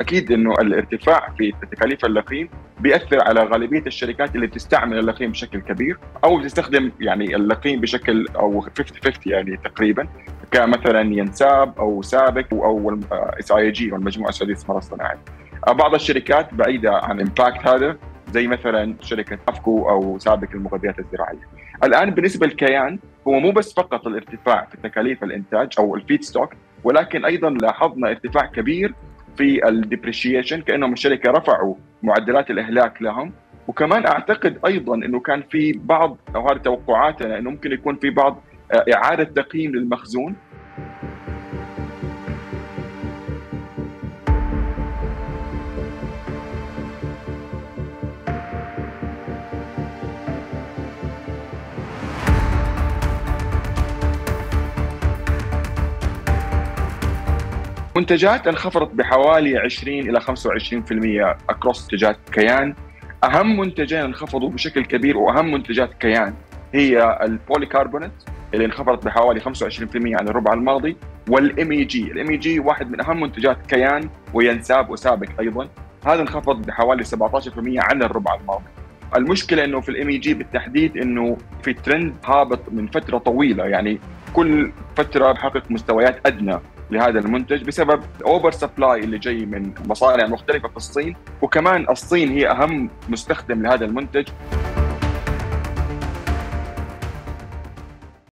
أكيد إنه الارتفاع في تكاليف اللقيم بيأثر على غالبية الشركات اللي بتستعمل اللقيم بشكل كبير أو بتستخدم يعني اللقيم بشكل أو 50 50 يعني تقريبا كمثلا ينساب أو سابك أو اس اي جي أو المجموعة السعودية للاستثمار الصناعي. بعض الشركات بعيدة عن impact هذا زي مثلا شركة أفكو أو سابك المغذيات الزراعية. الآن بالنسبة للكيان هو مو بس فقط الارتفاع في تكاليف الإنتاج أو ال feedstock ولكن أيضا لاحظنا ارتفاع كبير في الديبريشيشن كأنهم الشركة رفعوا معدلات الإهلاك لهم. وكمان أعتقد أيضا إنه كان في بعض أو هذه توقعاتنا إنه ممكن يكون في بعض آه، إعادة تقييم للمخزون. منتجات انخفضت بحوالي 20 إلى 25% across منتجات كيان. أهم منتجين انخفضوا بشكل كبير وأهم منتجات كيان هي البوليكربونات اللي انخفضت بحوالي 25% عن الربع الماضي وال MEG، ال MEG واحد من أهم منتجات كيان وينساب وسابك أيضا، هذا انخفض بحوالي 17% عن الربع الماضي. المشكلة إنه في ال MEG بالتحديد إنه في ترند هابط من فترة طويلة يعني كل فترة بحقق مستويات أدنى. لهذا المنتج بسبب over supply اللي جاي من مصانع مختلفة في الصين وكمان الصين هي أهم مستخدم لهذا المنتج.